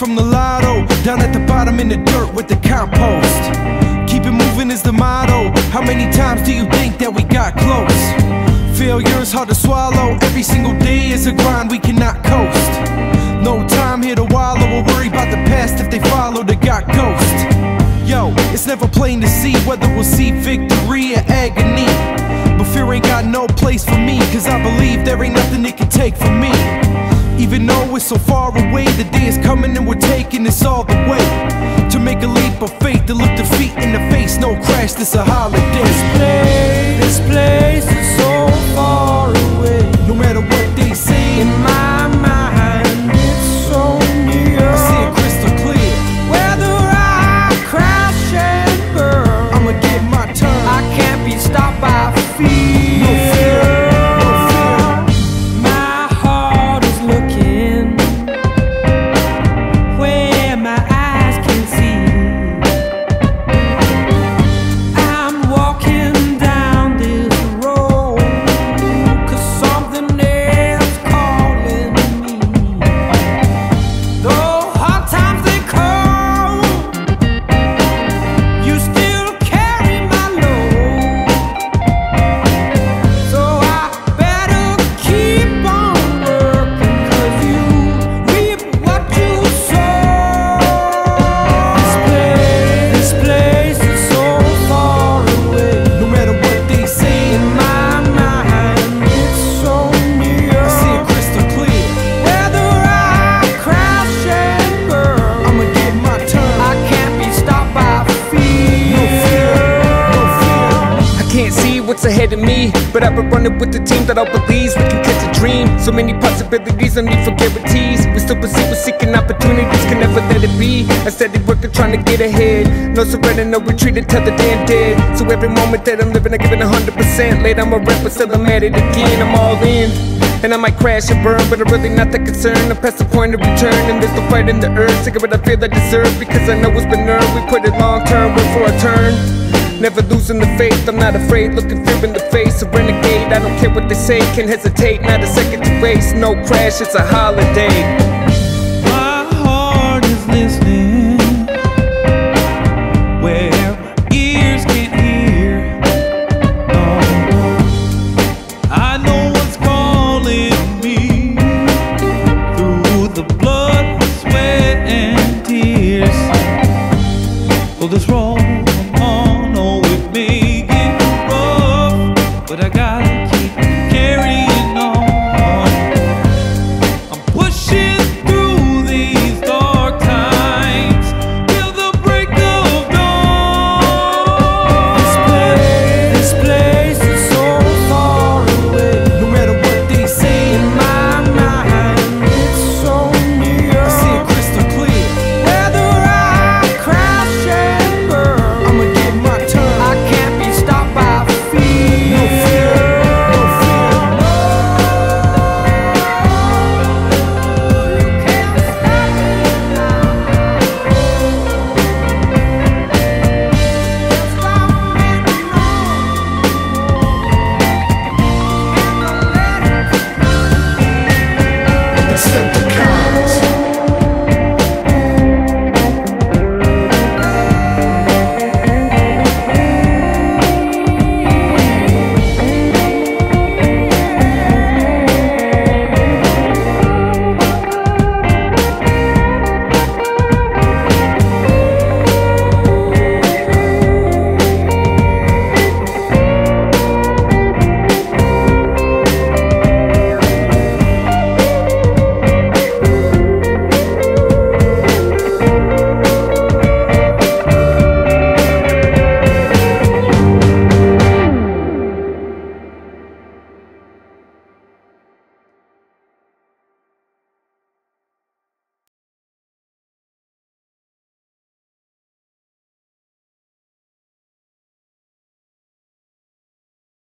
from the lotto. Down at the bottom in the dirt with the compost. Keep it moving is the motto. How many times do you think that we got close? Failure's hard to swallow. Every single day is a grind we cannot coast. No time here to wallow or worry about the past if they follow the got ghost. Yo, it's never plain to see whether we'll see victory or agony. But fear ain't got no place for me, cause I believe there ain't nothing it can take from me. So far away, the day is coming and we're taking this all the way. To make a leap of faith, to look defeat in the face, no crash, this a holiday. Me, but I've been running with the team that all believes we can catch a dream. So many possibilities, no need for guarantees. We still pursue, we're seeking opportunities, can never let it be. I steady working, trying to get ahead. No surrender, no retreat until the day dead. So every moment that I'm living, I give it 100%. Late, I'm a but still I'm at it again. I'm all in. And I might crash and burn, but I'm really not that concerned. I'm past the point of return, and there's no fight in the earth. Sick of what I feel I deserve, because I know it's been earned. We put it long term before I turn. Never losing the faith, I'm not afraid. Looking fear in the face, a renegade. I don't care what they say, can't hesitate, not a second to waste. No crash, it's a holiday.